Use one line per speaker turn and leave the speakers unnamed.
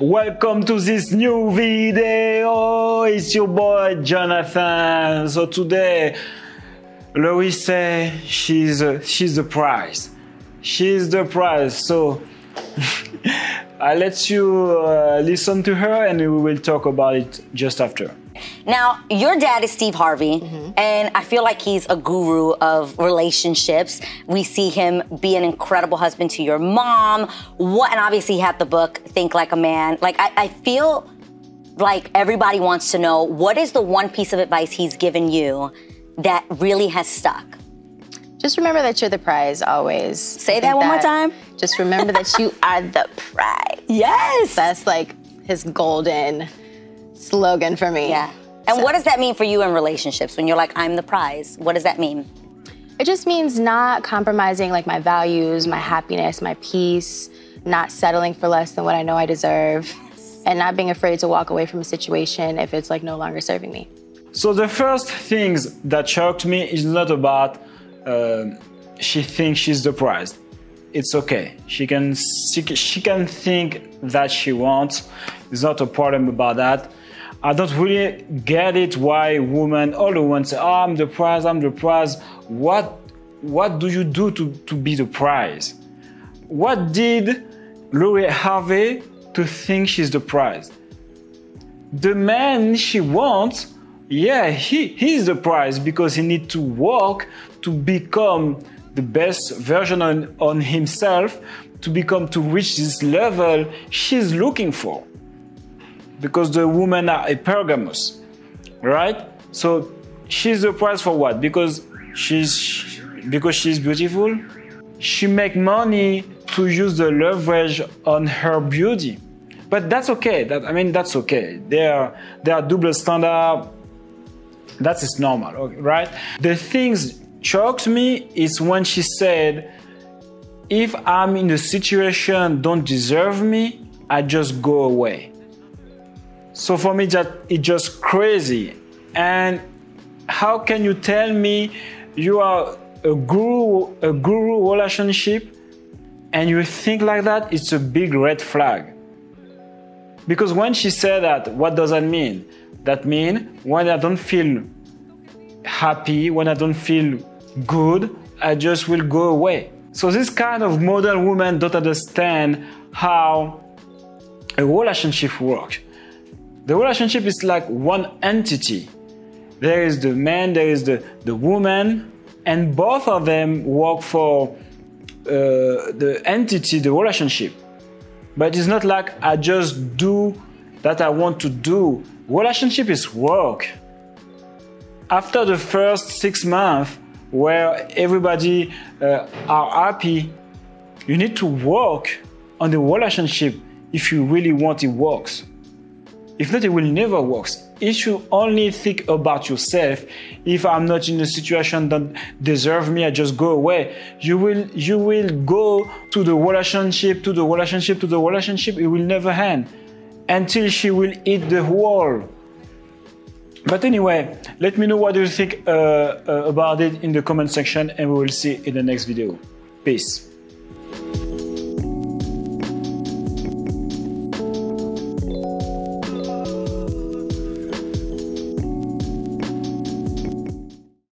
Welcome to this new video. It's your boy Jonathan. So today, Lori say she's she's the prize. She's the prize. So I let you uh, listen to her, and we will talk about it just after.
Now, your dad is Steve Harvey, and I feel like he's a guru of relationships. We see him be an incredible husband to your mom. What, and obviously, he had the book Think Like a Man. Like, I, I feel like everybody wants to know what is the one piece of advice he's given you that really has stuck?
Just remember that you're the prize always.
Say that
think
one more time.
Just remember that you are the prize.
Yes.
That's like his golden slogan for me.
yeah. And
So-
what does that mean for you in relationships when you're like, I'm the prize? What does that mean?
It just means not compromising like my values, my happiness, my peace, not settling for less than what I know I deserve, and not being afraid to walk away from a situation if it's like no longer serving me.
So the first things that shocked me is not about um she thinks she's the prize. It's okay. She can she, can- she can think that she wants. It's not a problem about that. I don't really get it why women all the ones say, oh, I'm the prize, I'm the prize. What what do you do to, to be the prize? What did Lori Harvey to think she's the prize? the man she wants, yeah, he he's the prize because he need to work to become the best version on, on himself, to become to reach this level she's looking for. Because the women are hypergamous, right? So she's the prize for what? Because she's because she's beautiful. She make money to use the leverage on her beauty but that's okay. That I mean, that's okay. There, are there are double standard. That is normal, right? The things choked me is when she said, "If I'm in a situation don't deserve me, I just go away." So for me, that it's just crazy. And how can you tell me you are a guru, a guru relationship, and you think like that? It's a big red flag. Because when she said that, what does that mean? That mean when I don't feel happy, when I don't feel good, I just will go away. So this kind of modern women don't understand how a relationship works. The relationship is like one entity. There is the man, there is the, the woman, and both of them work for uh, the entity, the relationship. But it's not like I just do that I want to do. Relationship is work. After the first six months, where everybody uh, are happy, you need to work on the relationship if you really want it works. If not, it will never work. If you only think about yourself, if I'm not in a situation that deserve me, I just go away. You will, you will go to the relationship, to the relationship, to the relationship. It will never end until she will eat the wall. But anyway, let me know what you think uh, uh, about it in the comment section, and we will see in the next video. Peace.